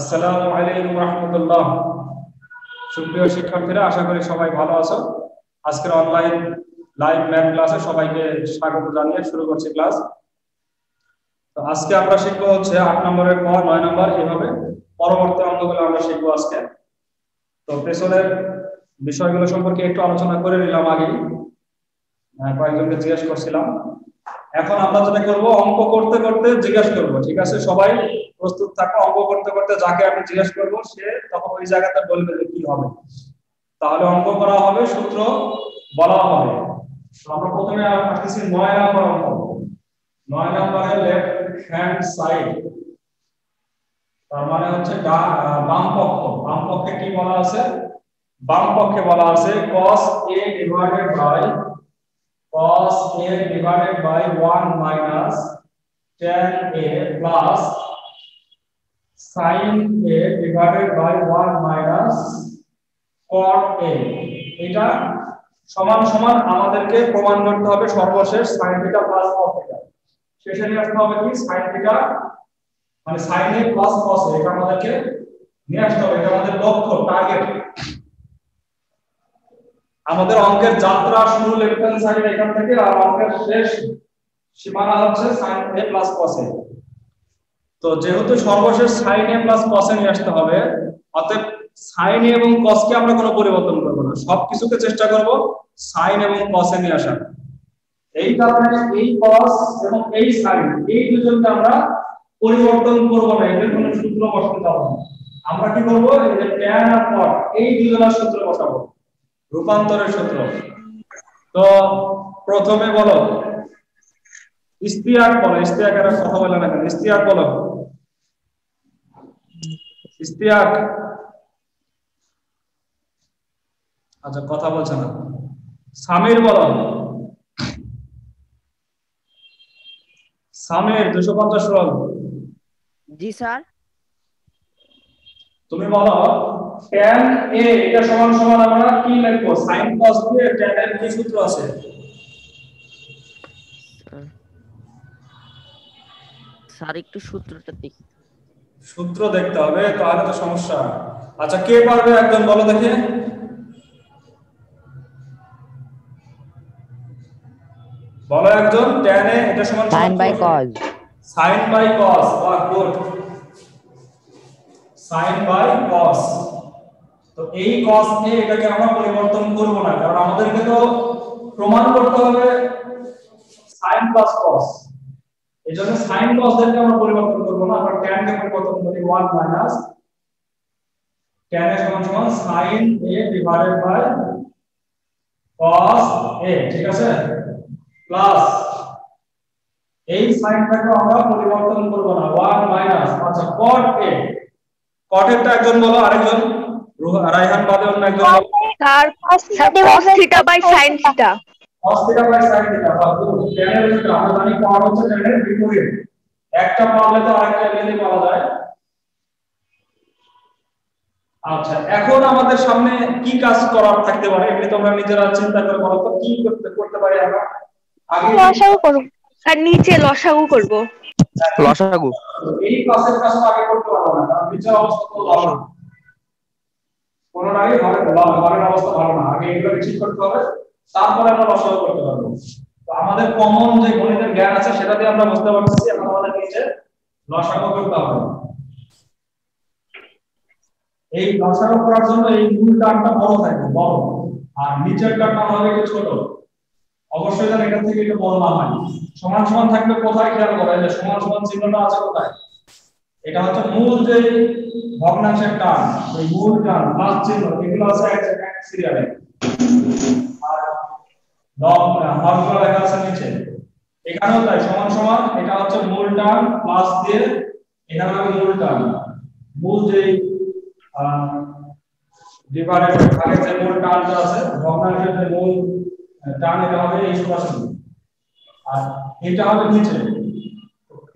আসসালামু আলাইকুম রহমতুল্লাহ। সুপ্রিয় শিক্ষার্থীরা, আশা করি সবাই ভালো আছো। আজকের অনলাইন লাইভ ম্যাথ ক্লাসে সবাইকে স্বাগত জানিয়ে শুরু করছি ক্লাস তো আজকে আমরা শিখব হচ্ছে আট নম্বরের পর নয় নম্বর এভাবে পরবর্তী অঙ্কগুলো আমরা শিখব আজকে। তো পেছনের বিষয়গুলো সম্পর্কে একটু আলোচনা করে নিলাম আগেই। কয়েকজনকে জিজ্ঞেস করছিলাম। এখন আমরা যেটা করব, অঙ্ক করতে করতে জিজ্ঞেস করব, ঠিক আছে? সবাই প্রস্তুত থাকো, অঙ্ক করতে করতে যাকে আমি জিজ্ঞেস করব, সে তখন ওই জায়গাতে বলবে যে কি হবে। তাহলে অঙ্ক করা হবে, সূত্র বলা হবে। আমরা প্রথমে আসতেছি নয় নাম্বার অঙ্ক। নয় নাম্বারের লেফট হ্যান্ড সাইড তার মানে হচ্ছে বাম পক্ষ। বাম পক্ষে কি বলা আছে? বাম পক্ষে বলা আছে cos a divided by cos a divided by 1 minus tan a plus sin a divided by 1 minus cot a এটা সমান সমান আমাদেরকে প্রমাণ করতে হবে সর্বশেষ sin theta plus cos theta শেষে নিয়ে আসতে হবে কি? sin থিটা মানে sin a plus cos a এটা আমাদেরকে নিয়ে আসতে হবে। এটা আমাদের লক্ষ্য টার্গেট আমাদের অঙ্কের যাত্রা শুরু লেফট হ্যান্ড সাইড এখান থেকে, আর অঙ্কের শেষ সীমানা হচ্ছে sin a cos a তো যেহেতু সর্বশেষ sin a cos a নিয়ে আসতে হবে, অতএব sin এবং cos কে আমরা কোনো পরিবর্তন করব না। সবকিছুকে চেষ্টা করব sin এবং cos এ নিয়ে আসার। এই কারণে এই cos এবং এই sin, এই দুজনকে আমরা পরিবর্তন করব না, এদের কোনো সূত্র বসাতে যাব না। আমরা কি করব? এই যে tan আর cot, এই দুজনের সূত্র বসাবো। রূপান্তরের সূত্র। তো প্রথমে বলো, ইস্তিয়াক বলো ইস্তিয়াকের কথা বলে না ইস্তিয়াক বলো। ইস্তিয়াক। আচ্ছা কথা বলছে না। সামির বলো। সামির, দুশো পঞ্চাশ রোল জি, স্যার। তুমি বলো tan a এটা সমান সমান আমরা কি লিখব? sin cos দিয়ে tan এর কি সূত্র আছে? স্যার একটু সূত্রটা দেখি। সূত্র দেখতে হবে তাহলে তো সমস্যা। আচ্ছা কে পারবে একজন বলো দেখে। বলো একজন tan a এটা সমান sin by cos sin by cos বাহ গুড sin by cos. তো এই cos এ এটাকে আমরা পরিবর্তন করব না, কারণ আমাদেরকে তো প্রমাণ করতে হবে sin plus cos. এই জন্য sin cos দেরকে আমরা পরিবর্তন করব না, আমরা tan কে পরিবর্তন করি 1 minus tan এর সমান সমান sin a divided by cos a, ঠিক আছে? প্লাস এই সাইনটাকে আমরা পরিবর্তন করব না 1 মাইনাস আচ্ছা cot a এরটা একজন বলো আরেকজন? রাইহান বাদে অন্য একজন বলো। Sir cos by sin theta cos by sin বা tan এর সূত্র আমরা জানি cot হচ্ছে tan এর বিপরীত। একটা পারলে তো আরেকটা এমনি পাওয়া যায়। আচ্ছা এখন আমাদের সামনে কি কাজ করার থাকতে পারে? এমনি তোমরা নিজেরা চিন্তা করে বলো তো কি করতে করতে পারি আমরা? আগে লসাগু করব। স্যার নিচে লসাগু করব। লসাগু এই ক্লাসের কাজ আগে করতে পারব না, কারণ নিচের অবস্থা তো ভালো না। কোনোটাই ঘরের অবস্থা ভালো না। আগে এগুলো ঠিক করতে হবে, তারপরে আমরা লসাগু করতে পারব। তো আমাদের কমন যে গণিতের জ্ঞান আছে, সেটা দিয়ে আমরা বুঝতে পারতেছি, এখন আমাদের নিচে লসাগু করতে হবে। এই লসাগু করার জন্য এই মূল টার্মটা বড় থাকবে, বড়। আর নিচের টার্মটা হবে ছোট। অবশ্যই যেন এটা থেকে একটু বড় না হয় সমান সমান থাকবে কোথায় খেয়াল করা যে সমান সমান চিহ্নটা আছে কোথায়? এটা হচ্ছে মূল যে ভগ্নাংশের টান এই মূল টান প্লাস চিহ্ন, এগুলো আছে এক সিরিয়ালে আর লেখা আছে নিচে। এখানেও তাই, সমান সমান, এটা হচ্ছে মূল টার্ম প্লাস দিয়ে এখানে হবে মূল টার্ম মূল যে ডিভাইডেড ভাগের যে মূল টার্মটা আছে, ভগ্নাংশের যে মূল টার্ম এটা হবে এই সরাসরি আর এটা হবে নিচে।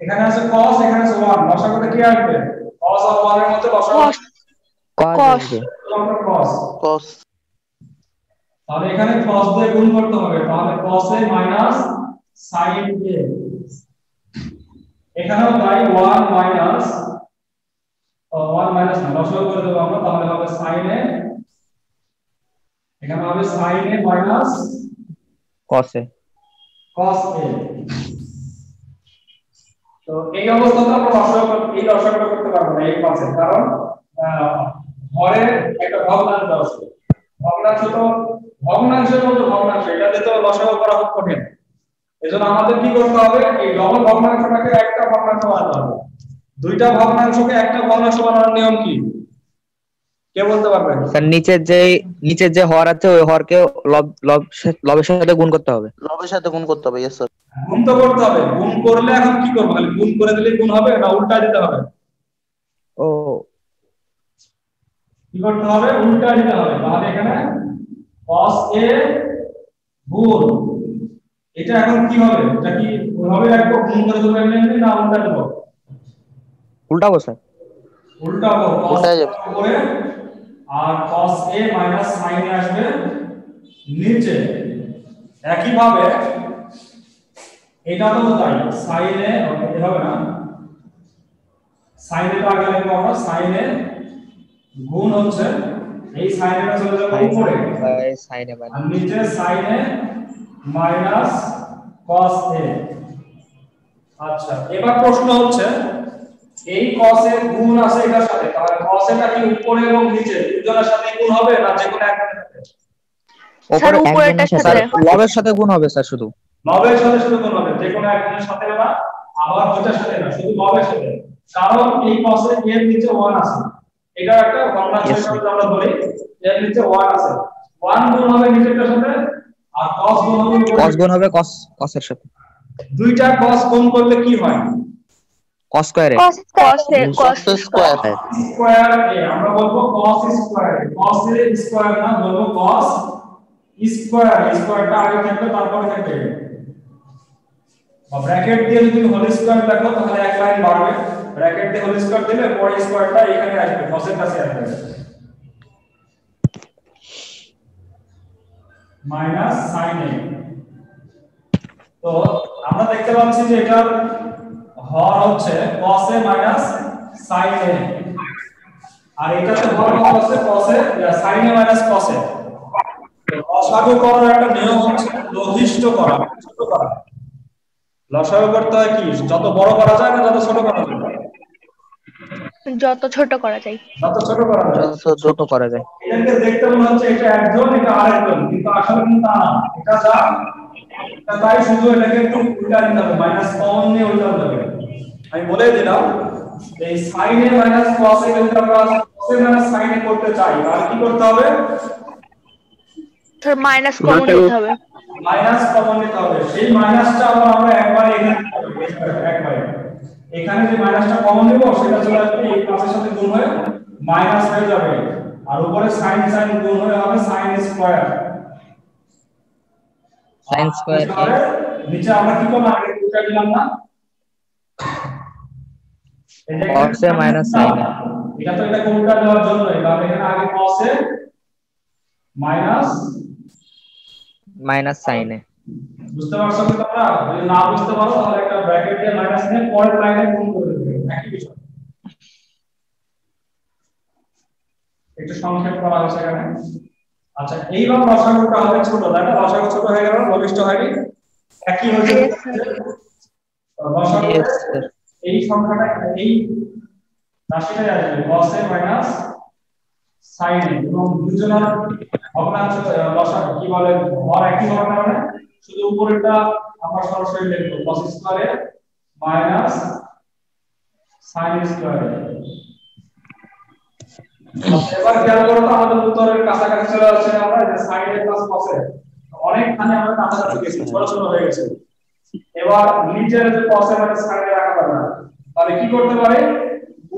এখানে আছে cos এখানে আছে 1 লসাগুতে কি আসবে? cos আর 1 এর মধ্যে লসাগু cos cos Cos। তাহলে এখানে cos দিয়ে গুণ করতে হবে। তাহলে cos a minus sin a এখানেও তাই 1 মাইনাস ওয়ান মাইনাস না লসাগু করে দেবো আমরা। তাহলে হবে সাইন এ এখানে হবে সাইন এ মাইনাস কসে। cos a তো এই আমরা এই করতে পারব না, এই পাশে কারণ একটা ভগ্নাংশ আছে। ভগ্নাংশ তো ভগ্নাংশের মধ্যে ভগ্নাংশ, এটাতে তো লসাগু করা খুব কঠিন। এজন্য আমাদের কি করতে হবে? এই ডবল ভগ্নাংশটাকে একটা ভগ্নাংশ বানাতে হবে। দুইটা ভগ্নাংশকে একটা ভগ্নাংশ বানানোর নিয়ম কি? কে বলতে পারবেন স্যার নিচের যে নিচের যে হর আছে ওই হরকে লব লব লবের সাথে গুণ করতে হবে। লবের সাথে গুণ করতে হবে ইয়েস স্যার গুণ তো করতে হবে। গুণ করলে এখন কি করব? খালি গুণ করে দিলে গুণ হবে না উল্টা দিতে হবে? ও। কি করতে হবে? উল্টা দিতে হবে। তাহলে এখানে cos a গুণ। এটা এখন কি হবে? এটা কি রাখব গুণ করে দেবো এমনি না উল্টা দেবো? উল্টাবো স্যার। উল্টাবো। cos উল্টায় যাবে। আর cos a মাইনাস sin আসবে নিচে। একই ভাবে এটা তো তাই sin এ এটা হবে না। sin এ তো আগে লিখব আমরা sin এ গুণ হচ্ছে এই sin এটা চলে যাবে উপরে। sin সাইনে আর নিচে sin a minus cos a আচ্ছা এবার প্রশ্ন হচ্ছে এই cos এর গুণ আছে এটার সাথে। তাহলে cos এটা কি উপরে এবং নিচে? দুজনের সাথে গুণ হবে না যে কোনো একজনের সাথে উপরেরটার স্যার সাথে। লবের সাথে গুণ হবে স্যার শুধু। লবের সাথে শুধু গুণ হবে। যে কোনো একজনের সাথে না আবার দুটার সাথে না শুধু লবের সাথে। কারণ এই cos এর এর নিচে 1 আছে। এটা একটা Yes, হিসেবে আমরা বলি এর নিচে 1 আছে। 1 গুণ হবে নিচেরটার সাথে আর cos গুণ হবে কস গুণ হবে কস এর সাথে। দুইটা cos গুণ করলে কি হয়? কস স্কয়ারে cos এর cos cos স্কয়ার স্কয়ার এ আমরা বলব cos স্কয়ার cos এর স্কয়ার না বলব cos স্কয়ার স্কয়ারটা আগে থাকবে তারপরে থাকবে। বা ব্র্যাকেট দিয়ে যদি হোল স্কয়ার দেখো তাহলে এক লাইন বাড়বে। ব্র্যাকেট দিয়ে হোল স্কয়ার দিলে পরে স্কয়ারটা এখানে আসবে cos এর কাছে আসবে। মাইনাস sin a তো আমরা দেখতে পাচ্ছি যে এটার হর হচ্ছে cos a minus sin a আর এটাতে হর হচ্ছে? cos a sin a minus cos a তো লসাগু করার একটা নিয়ম হচ্ছে লঘিষ্ঠ করা ছোট করা। লসাগু করতে হয় কি? যত বড় করা যায় না যত ছোট করা যায়। যত ছোট করা যায়। যত ছোট করা যায়। যত ছোট করা যায়। এটাকে দেখতে মনে হচ্ছে এটা একজন এটা আরেকজন। কিন্তু আসলে কিন্তু তা না। এটা যা তাই শুধু এটাকে একটু উল্টা দিতে হবে। মাইনাস কমন নিয়ে উল্টা হবে। আমি বলে দিলাম এই sine a minus cos a যদি আমরা cos a minus sine a করতে চাই। তাহলে কি করতে হবে? মাইনাস কমন নিতে হবে। মাইনাস কমন নিতে হবে। সেই মাইনাসটা আবার আমরা একবারে এখানে একবারে এখানে যে মাইনাসটা কমন নিব সেটা চলে আসবে এই প্লাসের সাথে গুণ হয়ে মাইনাস হয়ে যাবে। আর উপরে সাইন সাইন গুণ হয়ে হবে সাইন স্কয়ার সাইন স্কয়ার নিচে আমরা কি করলাম আগে উল্টা দিলাম না। Cos a minus sin a। এটা তো এটা উল্টা দেওয়ার জন্য? তাহলে এখানে আগে cos a মাইনাস মাইনাস সাইনে বুঝতে পারছ কি তোমরা? যদি না বুঝতে পারো তাহলে একটা ব্র্যাকেট দিয়ে মাইনাস নিয়ে পরের লাইনে গুণ করে দেবে। একই বিষয়। একটু সংক্ষেপ করা হয়েছে এখানে। আচ্ছা এইবার লসাগুটা হবে ছোট। তাই না লসাগু ছোট হয়ে গেল লবিষ্ট হয়নি। একই হয়েছে। লসাগু. এই সংখ্যাটা এই রাশিটাই আসবে cos a minus sin a এবং দুজনের ভগ্নাংশ লসাগু কি বলে হর একই হওয়ার কারণে শুধু উপরেরটা আমরা সরাসরি লিখব cos square a minus sin square এবার খেয়াল করো তো আমাদের উত্তরের কাছাকাছি চলে আসছে আমরা যে sin a cos a অনেকখানি আমরা কাছাকাছি গেছি, ছোট হয়ে গেছে। এবার নিচের যে cos a মানে sin রাখা যাবে না। তাহলে কি করতে পারে?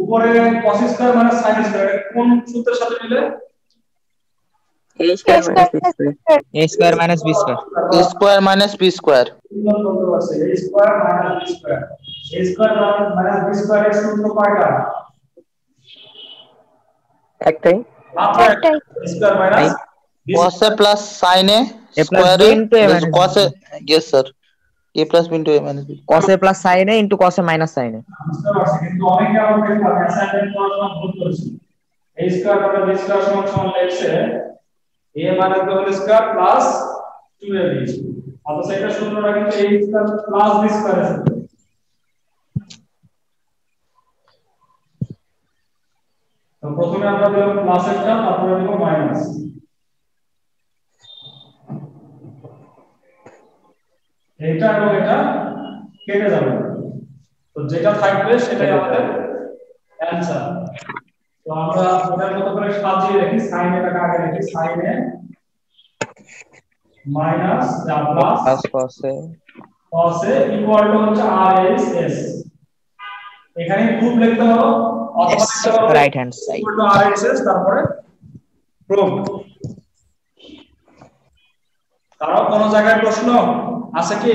উপরে cos স্কয়ার মানে sin স্কয়ার কোন সূত্রের সাথে মিলে? A square minus b square a square minus b square তিনজন বলতে পারছে। A square minus b square a square minus b square এর সূত্র কয়টা? একটাই। মাত্র একটাই। a square minus b cos a plus sin a A plus b into a minus cos a yes sir a plus b into a minus b কসে plus সাইনে into কসে minus সাইনে বুঝতে পারছি কিন্তু অনেকে আমাকে অ্যাসাইনমেন্ট করার সময় ভুল করেছে a square by b square সমান সমান লেখছে a minus b whole square plus 2ab অথচ এটা সূত্রটা কিন্তু a. Square plus b square আছে তো প্রথমে আমরা দিলাম প্লাস একটা তারপরে দিব মাইনাস এটা এবং এটা কেটে যাবে। তো যেটা থাকবে সেটাই আমাদের অ্যানসার তো আমরা ওটার মতো করে সাজিয়ে রাখি সাইন এটাকে আগে রাখি সাইনে মাইনাস যা প্লাস প্লাস কসে কসে ইকুয়াল টু হচ্ছে আর এস এস এখানে প্রুফ লিখতে হবে অথবা লিখতে right hand side equal to R S S তারপরে প্রুফ কারও কোন জায়গায় প্রশ্ন আছে কি?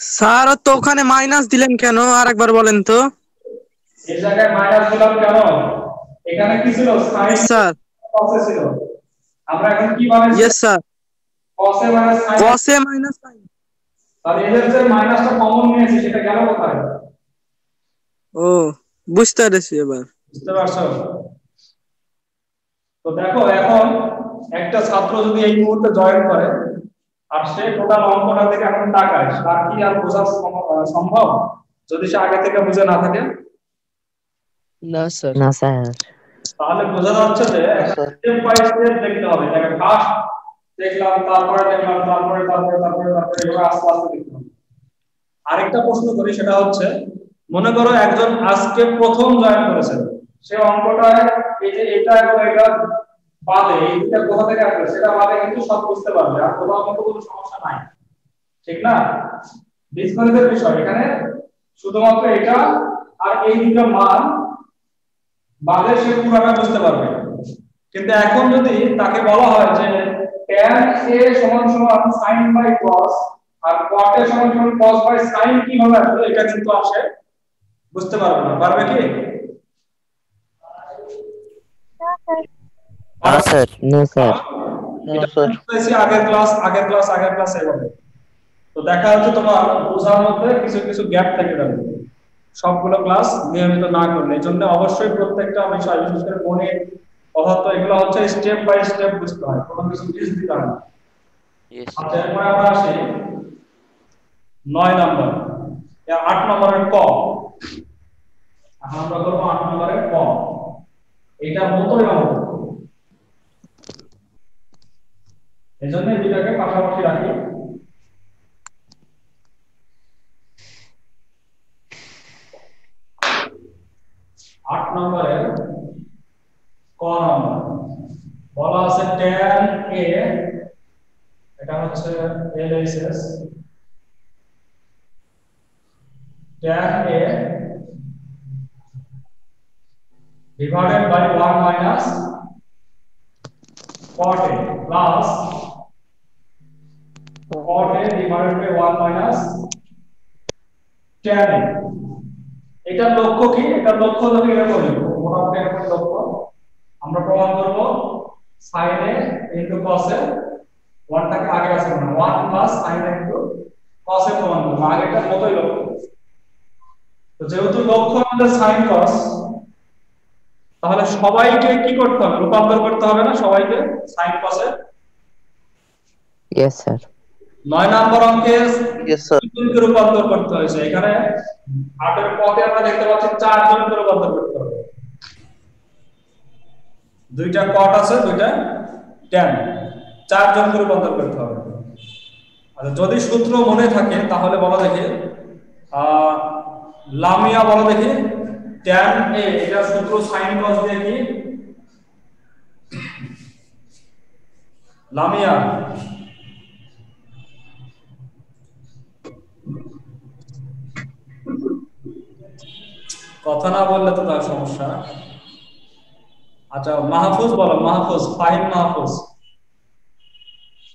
স্যার তো ওখানে মাইনাস দিলেন কেন? আর একবার বলেন তো। এই জায়গায় মাইনাস দিলাম কেন? এখানে কি ছিল? সাইন স্যার কসে ছিল। আমরা এখন কি বানাইছি ইয়েস স্যার কসে মাইনাস সাইন কসে মাইনাস যে মাইনাসটা কমন নিয়েছি সেটা গেল কোথায়? ও বুঝতে পেরেছি এবার। বুঝতে পারছ? তো দেখো এখন একটা ছাত্র যদি এই মুহূর্তে জয়েন করে আর সে টোটাল অঙ্কটা থেকে এখন টাকায় তার কি আর বোঝা সম্ভব যদি সে আগে থেকে বুঝে না থাকে? না স্যার। না স্যার। তাহলে বোঝা যাচ্ছে যে স্টেপ বাই স্টেপ দেখতে হবে। দেখো ফার্স্ট দেখলাম তারপরে দেখলাম তারপরে তারপরে তারপরে তারপরে এভাবে আস্তে আস্তে দেখতে হবে। আরেকটা প্রশ্ন করি সেটা হচ্ছে মনে করো একজন আজকে প্রথম জয়েন করেছে। সে অঙ্কটা এই যে এটা এবং এটা বাদে এই দুটা কোথা থেকে আসবে সেটা বাদে কিন্তু সব বুঝতে পারবে, আর কোথাও কিন্তু কোনো সমস্যা নাই। ঠিক না? বীজগণিতের বিষয়, এখানে শুধুমাত্র এটা আর এই দুটো মান বাদে সে পুরোটা বুঝতে পারবে। কিন্তু এখন যদি তাকে বলা হয় যে tan a সমান সমান sin বাই cos আর cot a সমান সমান cos বাই sin কীভাবে আসবে এটা কিন্তু আসে বুঝতে পারবে না। পারবে কি? না sir. No sir. No sir. আগের ক্লাস আগের ক্লাস আগের ক্লাস এভাবে। তো দেখা যাচ্ছে তোমার বোঝার মধ্যে কিছু কিছু গ্যাপ থেকে যাবে। সবগুলো ক্লাস নিয়মিত না করলে। এই জন্য অবশ্যই প্রত্যেকটা বিষয় বিশেষ করে গণিত পদার্থ এগুলো হচ্ছে স্টেপ বাই স্টেপ বুঝতে হয়। কোনো কিছু মিস দিতে হয় না। আচ্ছা এরপরে আমরা আসি নয় নম্বর। আট নম্বরের ক। এখন আমরা করব আট নম্বরের ক। এটা মতোই অঙ্ক এই জন্য দুটাকে পাশাপাশি রাখি। আট নম্বরে ক নম্বর। বলা আছে tan a, এটা হচ্ছে LHS tan a divided by 1 minus cot a plus divided by 1 minus tan a এটার লক্ষ্য কি? এটার লক্ষ্য যদি এরকম মোটামুটি এরকম লক্ষ্য। আমরা প্রমাণ করব sin a into cos a 1 টাকে আগে আছে না 1 plus sin a into cos a প্রমাণ করব। আগেরটার মতোই লক্ষ্য। তো যেহেতু লক্ষ্য আমাদের sin cos, তাহলে সবাইকে কি করতে হবে? রূপান্তর করতে হবে না সবাইকে? sin cos এ। ইয়েস স্যার নয় নাম্বার অঙ্কে ইয়েস স্যার জনকে রূপান্তর করতে হয়েছে। এখানে আটের পথে আমরা দেখতে পাচ্ছি চার জনকে রূপান্তর করতে হবে। দুইটা কট আছে দুইটা ট্যান চার জনকে রূপান্তর করতে হবে। আচ্ছা যদি সূত্র মনে থাকে তাহলে বলা দেখি। আহ, লামিয়া বলা দেখি। ট্যান এ এটা সূত্র সাইন কস দিয়ে কি? লামিয়া। কথা না বললে তো তার সমস্যা আচ্ছা মাহফুজ বলো মাহফুজ ফাইন মাহফুজ।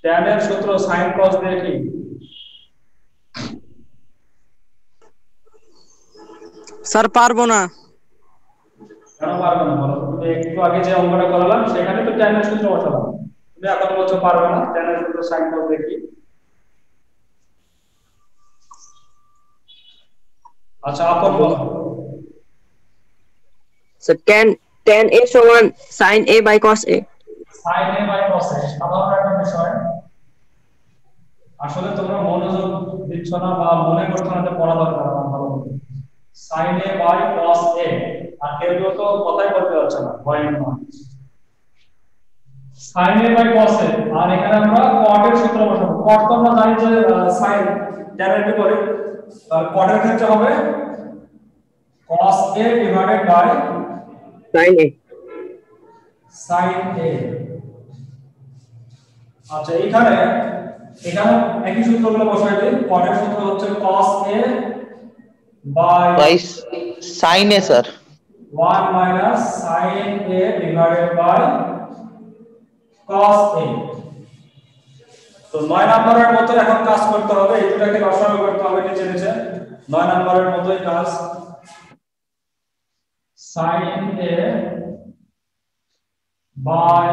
ট্যানের সূত্র সাইন কস দিয়ে কি? স্যার পারব না। কেন পারবে না? বলো তুমি একটু আগে যে অঙ্কটা করলাম সেখানে তো ট্যানের সূত্র বসালাম। তুমি এখন বলছো পারবে না ট্যানের সূত্র সাইন কস দিয়ে কি? আচ্ছা আপন বলো। স্যার tan tan a সমান sin a by cos a. Sine a by cos a সাধারণ একটা বিষয় আসলে তোমরা মনোযোগ দিচ্ছ না বা মনে করছ না যে পড়া দরকার, আমার ভালো সাইন এ বাই কস এ আর কেউ তো কথাই বলতে পারছে না ভয়ের না সাইন এ বাই কস এ আর এখানে আমরা কটের সূত্র বসাবো। কট তো আমরা জানি যে সাইন ট্যানের বিপরীত আর কটের ক্ষেত্রে হবে cos a divided by sin a. Sin a. আচ্ছা এখানে এখানে একই সূত্রগুলো বসাই দিই। কটের সূত্র হচ্ছে cos a by sine a sir 1 minus sin a divided by cos a তো নয় নম্বরের মতো এখন কাজ করতে হবে। এই দুটাকে লসাগু করতে হবে নিচে নিচে। নয় নম্বরের মতোই কাজ sin a by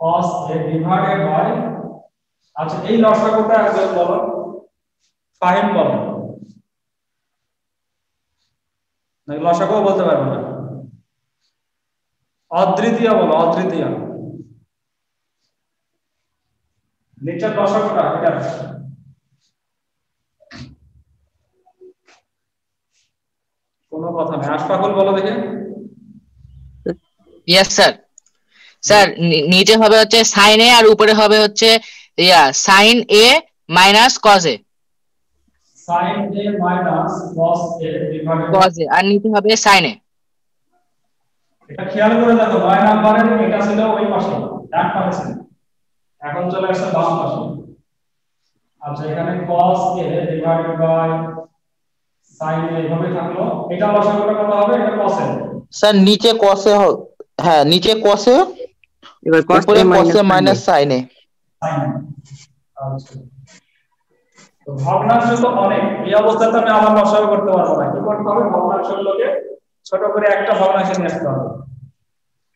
cos a divided by আচ্ছা এই লসাগুটা একজন বলো? ফাহিম বলো। নাকি লসাগুও বলতে পারব না? অদ্বিতীয় বলো, অদ্বিতীয়। নিচের লসাগুটা এটা কোনো কথা নেই। আশফাকুল বলো দেখে। ইয়েস স্যার স্যার নিচে হবে হচ্ছে সাইন এ আর উপরে হবে হচ্ছে ইয়া sine a minus cos a minus cos a divided by cos a আর নিচে হবে সাইন এ এটা খেয়াল করে দেখো নয় নাম্বারের এটা ছিল ওই পাশে ডান পাশে এখন চলে আসছে বাম পাশে। আচ্ছা এখানে cos a divided by sin a থাকল। এটা লসাগুটা কত হবে? এটা cos স্যার নিচে কসে হ্যাঁ নিচে এবার cos sin মাইনাস এ আচ্ছা। তো ভগ্নাংশ তো অনেক। এই অবস্থাতে আমি আবার লসাগু করতে পারব না। কি করতে হবে? ভগ্নাংশগুলোকে ছোট করে একটা ভগ্নাংশে নিয়ে আসতে হবে।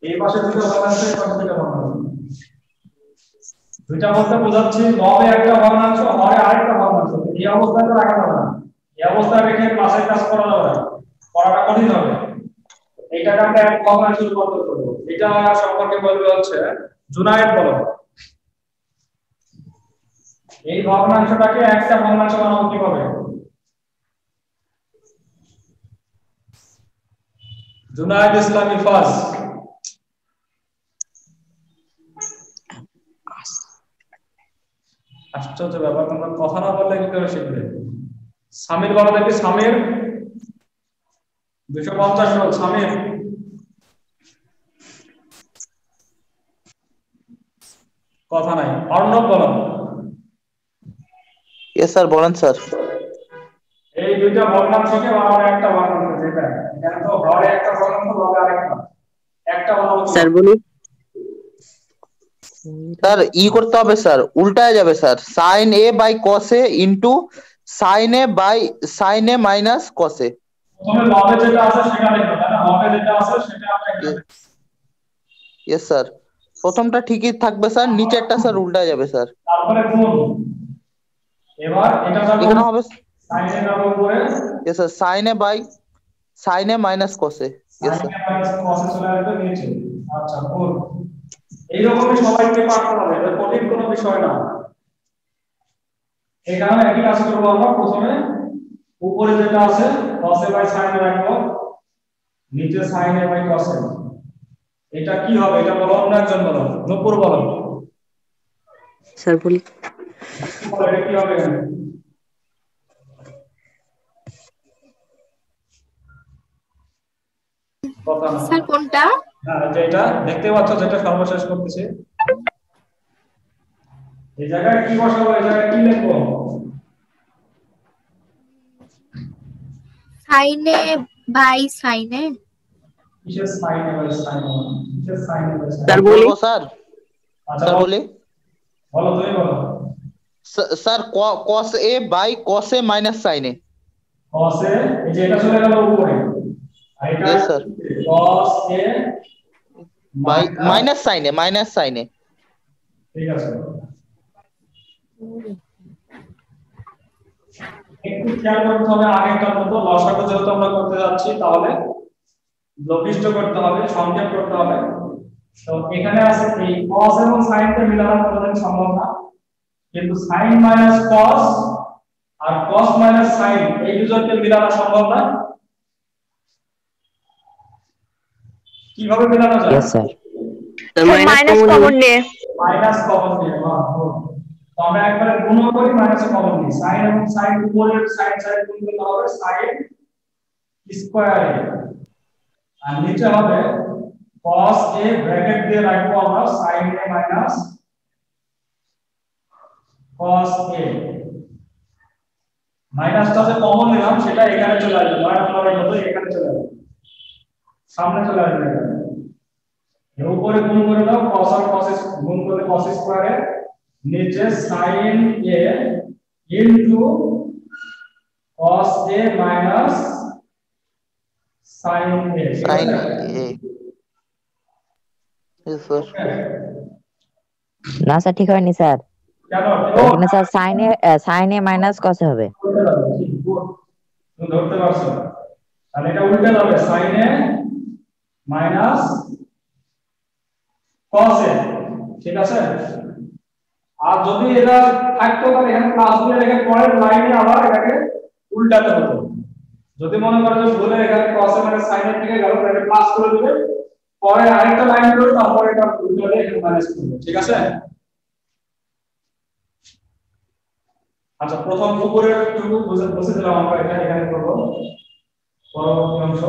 এই পাশে দুটো ভগ্নাংশ এই পাশে দুটো ভগ্নাংশ দুইটা বলতে বোঝাচ্ছি লবে একটা ভগ্নাংশ হরে আরেকটা ভগ্নাংশ এই অবস্থায় তো রাখা যাবে না। এই অবস্থায় রেখে ক্লাসের কাজ করা যাবে না করাটা কঠিন হবে। এইটাকে আমরা এক ভগ্নাংশ রূপান্তর করব এটা সম্পর্কে বলবে হচ্ছে জুনায়েদ বলো। এই ভগ্নাংশটাকে একটা ভগ্নাংশ বানাবো কীভাবে? জুনায়েদ ইসলামী ফার্স্ট আশ্চর্য ব্যাপার, তোমরা কথা না বললে কি করে শিখবে? সামির বলো দেখি সামির দুশো পঞ্চাশ বল সামির কথা নাই। অর্ণব বলো ইয়েস স্যার বলেন স্যার। এই দুইটা ভগ্নাংশকে বানাবো একটা ভগ্নাংশ যেটা। এখানে তো হরে একটা ভগ্নাংশ লবে আরেকটা। একটা স্যার বলি স্যার ই করতে হবে স্যার। উল্টায় যাবে sir. Sine A by কসে into sine by sine minus কসে। প্রথমে লবে যেটা আছে সেটা লিখবে না? লবে যেটা আছে সেটা আমরা এখানে ইয়েস স্যার প্রথমটা ঠিকই থাকবে স্যার নিচেরটা স্যার উল্টায় যাবে স্যার তারপরে গুণ। এবার এটা এখানে হবে yes sir sine by sine minus কসে। Yes sir কসে চলে আসবে নিচে। আচ্ছা এইরকমই সবাইকে পাঠ করাবে কঠিন কোনো বিষয় না। এখানে একই কাজ করব আমরা। প্রথমে উপরে যেটা আছে cos a by sin a রাখব নিচে sin a by cos a এটা কি হবে? এটা বলো অন্য একজন বলো। নূপুর বলো। স্যার বলি। এটা কি হবে? কথা না। স্যার কোনটা? হ্যাঁ যেটা দেখতে পাচ্ছ যেটা সর্বশেষ করতেছি। এই জায়গায় কি বসাবো এই জায়গায় কি লিখব? সাইনে বাই সাইনে। কিসের সাইন এ বাই সাইন? কিসের sine a by sine? Sir বলি বলব স্যার? আচ্ছা স্যার বলো। বলি। বলো তুমি বলো। স- sir cos a by cos a minus sine a. cos a এই যে এটা চলে গেল উপরে। আর এটা Yes, sir. cos a by minus- minus sine a minus sine a. ঠিক আছে। একটু খেয়াল করতে হবে আগেরটার মতো লসাগু যেহেতু আমরা করতে যাচ্ছি তাহলে লঘিষ্ঠ করতে হবে সংক্ষেপ করতে হবে। তো এখানে আছে এই cos এবং sin কে মিলানো কোনোদিন সম্ভব না কিন্তু sin মাইনাস cos আর cos মাইনাস sin এই দুজনকে মিলানো সম্ভব না। কীভাবে মিলানো যায়? স্যার মাইনাস কমন নিয়ে। মাইনাস কমন নিয়ে। তো আমরা একবারে গুণ করি মাইনাস কমন নিই। sin এবং sin উপরের sin sin গুণ করলে হবে sin স্কয়ার আর নিচে হবে cos a ব্র্যাকেট দিয়ে রাখব আমরা sin a minus cos a মাইনাসটা যে কমন নিলাম, সেটা এখানে চলে আসবে। নয় নম্বরের মতো এখানে চলে আসবে। সামনে চলে আসবে এখানে। উপরে গুণ করে দাও, cos আর cos গুণ করলে cos স্কয়ারে নিচে sin a into cos a minus sin a. Sine a Yes, sir. না স্যার ঠিক হয়নি স্যার। কেন? এখানে স্যার সাইনে সাইনে মাইনাস কসে হবে। উল্টে যাবে ঠিক good তুমি ধরতে পারছ তাহলে এটা উল্টে যাবে sin a minus cos a ঠিক আছে? আর যদি এটা থাকতো তাহলে এখানে প্লাস দিয়ে রেখে পরের লাইনে আবার এটাকে উল্টাতে হতো। যদি মনে করো যে ভুলে এখানে cos a মানে a থেকে গেল, তাহলে প্লাস করে দিবে। পরে আরেকটা লাইন করে, তারপরে এটা উল্টো এখানে মাইনাস করবে ঠিক আছে? আচ্ছা প্রথম উপরের টুকু বুঝে দিলাম আমরা, এটা এখানে করব। পরবর্তী অংশ।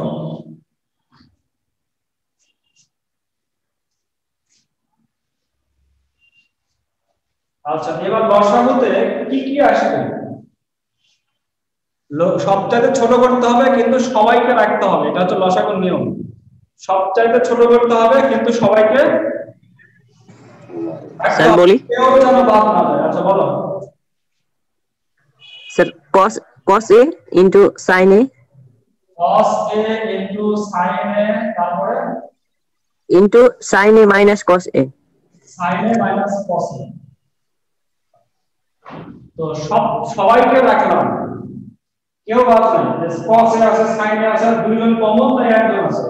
আচ্ছা এবার লসাগুতে কি কি আসবে? সবচাইতে ছোট করতে হবে কিন্তু সবাইকে রাখতে হবে এটা হচ্ছে লসাগুর নিয়ম। সবচাইতে ছোট করতে হবে কিন্তু সবাইকে স্যার। বলি। আচ্ছা বলো। Sir cos cos a into sin a cos a into sin a তারপরে? Into sin a minus cos a sin a minus cos a তো সব সবাইকে রাখলাম কেউ বাদ নাই। যে a আছে a আছে দুইজন কমন তাই একজন আছে।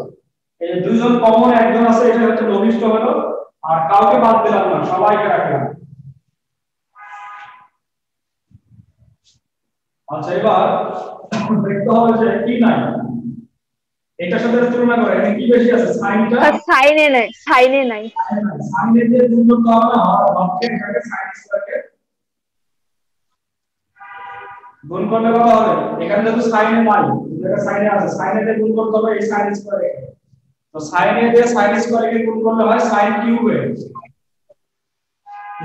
এই যে দুইজন কমন একজন আছে এটা হচ্ছে লঘিষ্ঠ হলো। আর কাউকে বাদ দিলাম না সবাইকে রাখলাম আচ্ছা এবার দেখতে হবে যে কি নাই। এটার সাথে তুলনা করে এখানে কি বেশি আছে? সাইনটা? সাইনে নাই সাইনে নাই। সামনে দিয়ে গুণ করতে হবে না আর লবকে এখানে সাইন স্কয়ারকে গুণ করলে কত হবে? এখানে যেহেতু সাইনে নাই যেটা সাইনে আছে। সাইনে দিয়ে গুণ করতে হবে এই সাইন স্কয়ারে। তো সাইনে দিয়ে সাইন স্কয়ারকে গুণ করলে হয়? সাইন কিউবে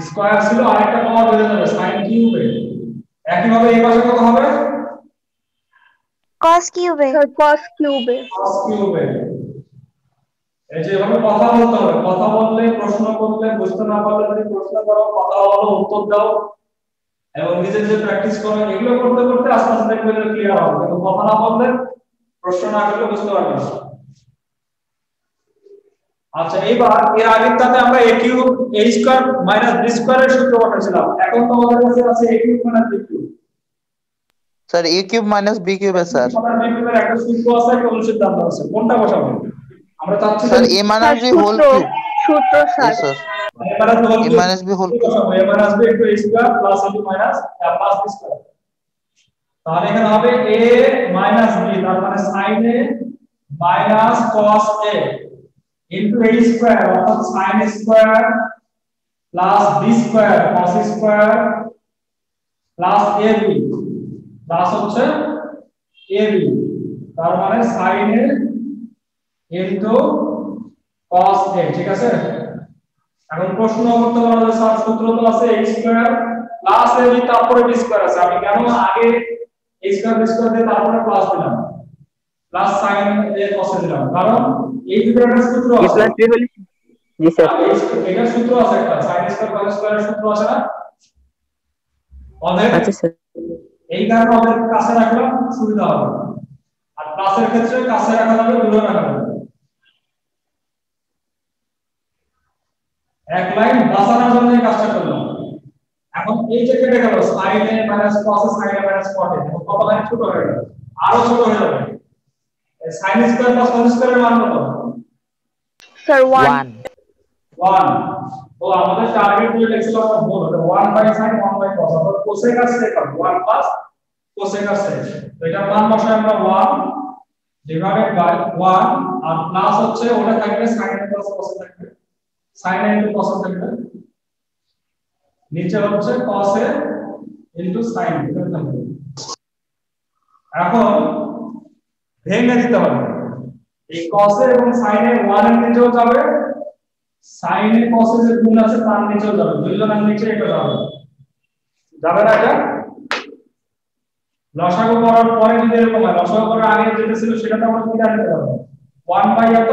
স্কয়ার ছিল আরেকটা কমা বেড়ে যাবে সাইন কিউবে একই ভাবে এই পাশে কত হবে? cos কিউবে cos কিউবে cos কিউবে এই যে এভাবে কথা বলতে হবে। কথা বললে প্রশ্ন করলে বুঝতে না পারলে যদি প্রশ্ন করো কথা বলো উত্তর দাও। এবং নিজে নিজে প্র্যাকটিস করো এগুলো করতে করতে আস্তে আস্তে দেখবে যে ক্লিয়ার হবে। কিন্তু কথা না বললে প্রশ্ন না করলে বুঝতে পারবে না। আচ্ছা এবার এর আগেরটাতে আমরা a cube a square minus b স্কয়ারের সূত্র বসাইছিলাম এখন তো আমাদের কাছে আছে a cube minus b cube sir a cube minus b cube sir আমাদের b কিউবের একটা সূত্র আছে একটা অনুসিদ্ধান্ত আছে। কোনটা বসাবো? আমরা চাচ্ছি sir a minus b whole cube সূত্র sir a minus b whole এ। মাইনাস বি হোল বসাবো, a minus b into a square plus into minus a plus b square তাহলে এখানে হবে a minus b তার মানে sin a minus cos a into a square অর্থাৎ sin square plus b square cos square plus ab plus হচ্ছে ab তার মানে sin a into cos a ঠিক আছে এখন প্রশ্ন করতে পারো যে স্যার সূত্র তো আছে a স্কয়ার প্লাস বি তারপরে b স্কয়ার আছে। আমি কেন আগে a স্কয়ার b স্কয়ার দিয়ে তারপরে প্লাস দিলাম? প্লাস a cos a দিলাম। কারণ এই একটা সূত্র আছে। জি স্যার এটা সূত্র আছে একটা। sin স্কয়ার cos স্কয়ারের সূত্র আছে না? ওদের আচ্ছা স্যার এই কারণে ওদের কাছে রাখলাম সুবিধা হবে। আর প্লাসের ক্ষেত্রে কাছে রাখা যাবে দূরে রাখা যাবে। এক লাইন বাঁচানোর জন্য এই কাজটা করলাম। এখন এই যে কেটে গেল sin a minus cos a sin a minus cot a এখন কত লাইন ছোট হয়ে গেল? আরও ছোট হয়ে যাবে। sin স্কয়ার প্লাস cos স্কয়ারের মান কত? স্যার ওয়ান ওয়ান ওয়ান তো আমাদের টার্গেট দিয়ে লিখছিল আমরা ভুল ওটা 1 বাই sin 1 বাই cos অর্থাৎ cosec আর sec 1 প্লাস cosec আর sec তো এটার মান বসাই আমরা 1 ডিভাইডেড বাই 1 আর প্লাস হচ্ছে ওটা থাকবে sin প্লাস cos থাকবে। Sin ইনটু cos a থাকবে নিচে হচ্ছে cos এ ইনটু sin এখন ভেঙে দিতে হবে। এই cos এ এবং sin এ 1 এর নিচেও যাবে sin এ cos এর যে গুণ আছে তার নিচেও যাবে। দুইজনের নিচে এটা যাবে। যাবে না এটা? লসাগু করার পরে যদি এরকম হয়, লসাগু করার আগে যেটা ছিল সেটা তো আমরা কি জানতে পারব? 1 বাই এত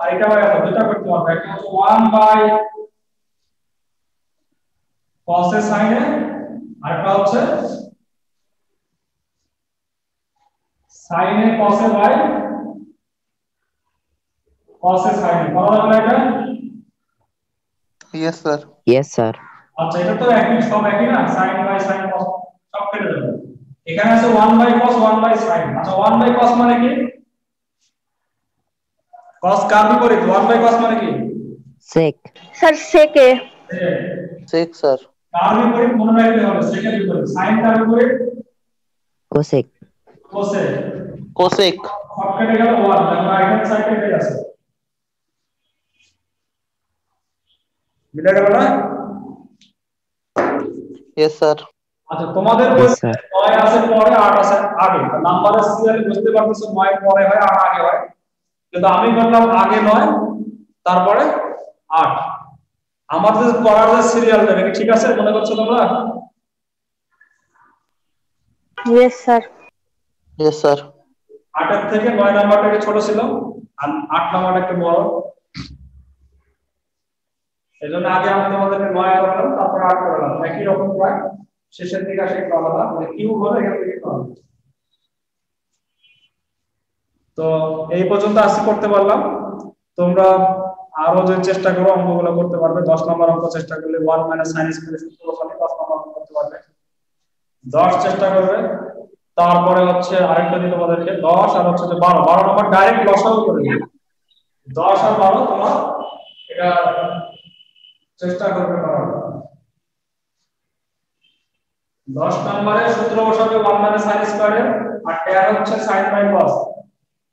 আর এটা বাই এত দুটো করতে পারব একটা হচ্ছে 1 by cos a sin a আর একটা হচ্ছে sin a cos a by cos a sin a করা যাবে না এটা ইয়েস স্যার ইয়েস স্যার আচ্ছা এটা তো একই সব একই না sin বাই sin cos সব কেটে যাবে এখানে আছে 1 বাই cos 1 বাই sin আচ্ছা 1 বাই cos মানে কি cos কার বিপরীত? 1 বাই cos মানে কি? সেক স্যার সেকে সেক স্যার কার বিপরীত মনে রাখতে হবে? সেকেন্ড বিপরীত। Sin কার বিপরীত? কোসেক cosec কোসেক সব কেটে গেল 1 আমরা রাইট হ্যান্ড সাইড কেটে আছে মিলে গেল না ইয়েস স্যার আচ্ছা তোমাদের Yes, বইতে sir. 9 আছে পরে 8 আছে আগে। নাম্বারের সিরিয়ালে বুঝতে পারতেছো 9 পরে হয় 8 আগে হয়। কিন্তু আমি করলাম আগে নয় তারপরে আট। আমার যে পড়ার যে সিরিয়াল দেবে ঠিক আছে? মনে করছ তোমরা? ইয়েস স্যার ইয়েস স্যার 8 থেকে 9 নাম্বারটা একটু ছোট ছিল আর 8 নাম্বারটা একটু বড়। এজন্য আগে আমি তোমাদেরকে 9 করলাম তারপর 8 করলাম। একই রকম প্রায়। শেষের দিকে আসে একটু আলাদা মানে কিউ হলে এখান থেকে একটু আলাদা। তো এই পর্যন্ত আজকে করতে পারলাম। তোমরা আরও যে চেষ্টা করো, অঙ্কগুলো করতে পারবে। 10 নম্বর অঙ্ক চেষ্টা করলে 1 মাইনাস sin স্কয়ার সূত্র 10 নম্বর অঙ্ক করতে পারবে। 10 চেষ্টা করবে। তারপরে হচ্ছে আরেকটা দিন তোমাদেরকে। 10 আর হচ্ছে বারো। 12 12 নম্বর ডাইরেক্ট লসাগু করে দিবে। 10 আর 12 তোমার এটা চেষ্টা করবে করার। 10 নম্বরে সূত্র বসাবে 1 মাইনাস sin স্কয়ারের আর tan হচ্ছে sin বাই cos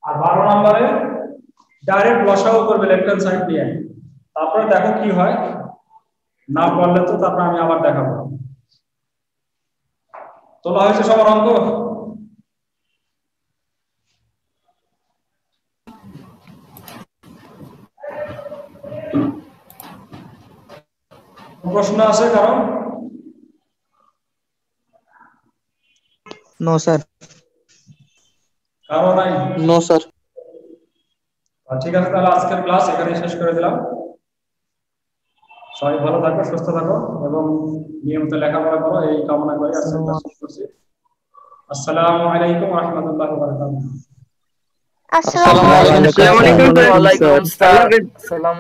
আর 12 নম্বরে ডাইরেক্ট লসাগু করবে লেফট হ্যান্ড সাইড দিয়ে। তারপরে দেখো কি হয়। না পারলে তো তারপর আমি আবার দেখাবো। তোলা হয়েছে সবার অঙ্ক? প্রশ্ন আছে কারণ? নো স্যার কারণ নাই নো স্যার ঠিক আছে তাহলে আজকের ক্লাস এখানে শেষ করে দিলাম। সবাই ভালো থাকো সুস্থ থাকো এবং নিয়মিত লেখাপড়া করো এই কামনা করে আজকের ক্লাস শেষ করছি। আসসালামু আলাইকুম রাহমাতুল্লাহি ওয়া বারাকাতুহু। আসসালামু আসসালামু আলাইকুম। ওয়া আলাইকুম। আসসালাম